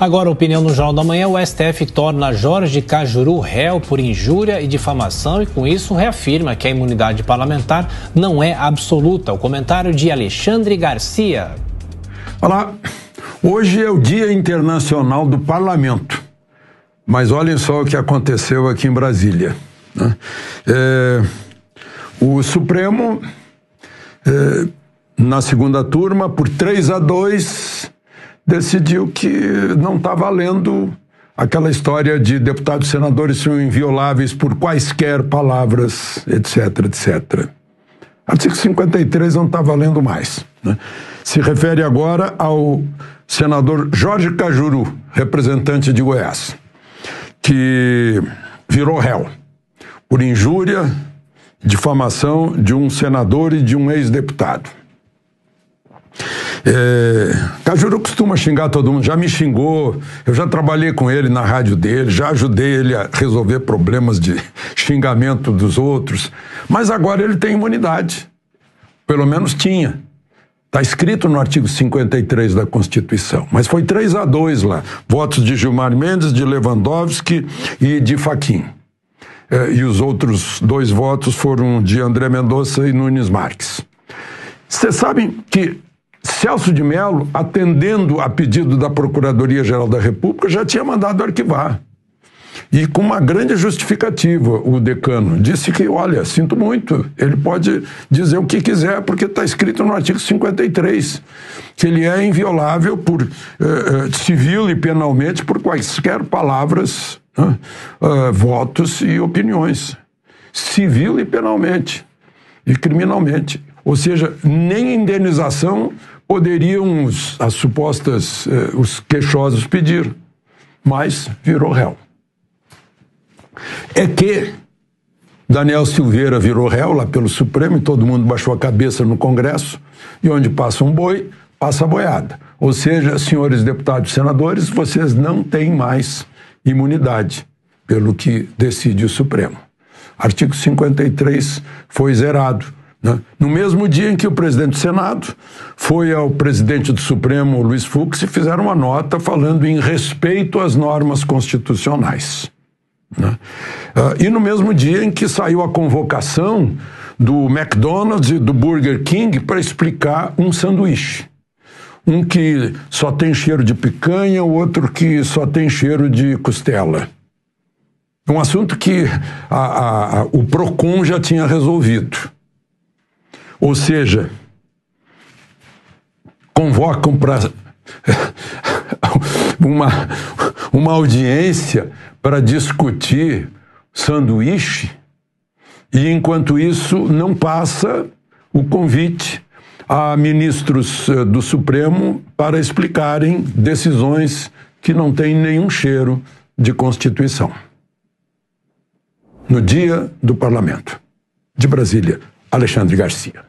Agora, opinião no Jornal da Manhã: o STF torna Jorge Cajuru réu por injúria e difamação e, com isso, reafirma que a imunidade parlamentar não é absoluta. O comentário de Alexandre Garcia. Olá, hoje é o Dia Internacional do Parlamento, mas olhem só o que aconteceu aqui em Brasília. Né? É, o Supremo, é, na segunda turma, por 3 a 2 decidiu que não está valendo aquela história de deputados e senadores são invioláveis por quaisquer palavras, etc, etc. Artigo 53 não está valendo mais. Né? Se refere agora ao senador Jorge Cajuru, representante de Goiás, que virou réu por injúria, difamação de um senador e de um ex-deputado. É, Cajuru costuma xingar todo mundo, já me xingou, eu já trabalhei com ele na rádio dele, já ajudei ele a resolver problemas de xingamento dos outros, mas agora ele tem imunidade. Pelo menos tinha. Está escrito no artigo 53 da Constituição, mas foi 3 a 2 lá. Votos de Gilmar Mendes, de Lewandowski e de Faquim. É, e os outros dois votos foram de André Mendonça e Nunes Marques. Vocês sabem que Celso de Mello, atendendo a pedido da Procuradoria-Geral da República, já tinha mandado arquivar. E com uma grande justificativa, o decano disse que, olha, sinto muito, ele pode dizer o que quiser, porque está escrito no artigo 53, que ele é inviolável por eh, eh, civil e penalmente por quaisquer palavras, né, uh, votos e opiniões. Civil e penalmente. E criminalmente. Ou seja, nem indenização poderiam os, as supostas, eh, os queixosos pedir, mas virou réu. É que Daniel Silveira virou réu lá pelo Supremo e todo mundo baixou a cabeça no Congresso, e onde passa um boi, passa a boiada. Ou seja, senhores deputados e senadores, vocês não têm mais imunidade, pelo que decide o Supremo. Artigo 53 foi zerado? No mesmo dia em que o presidente do Senado foi ao presidente do Supremo, Luiz Fux, e fizeram uma nota falando em respeito às normas constitucionais. Né? Uh, e no mesmo dia em que saiu a convocação do McDonald's e do Burger King para explicar um sanduíche. Um que só tem cheiro de picanha, o outro que só tem cheiro de costela. Um assunto que a, a, a, o PROCON já tinha resolvido. Ou seja, convocam para uma, uma audiência para discutir sanduíche, e enquanto isso não passa o convite a ministros eh, do Supremo para explicarem decisões que não têm nenhum cheiro de Constituição. No dia do Parlamento. De Brasília, Alexandre Garcia.